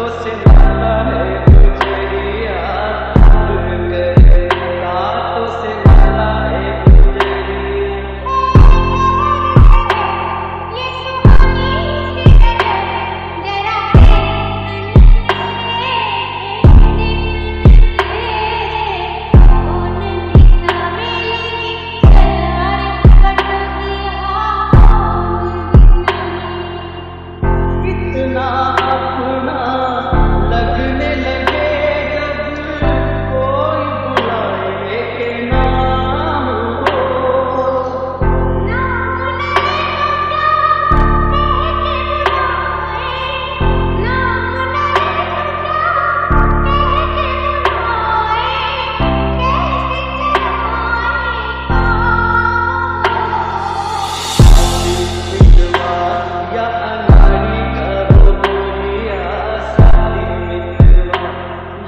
do Senhor.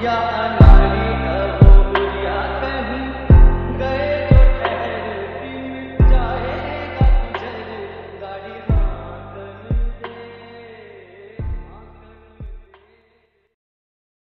Ya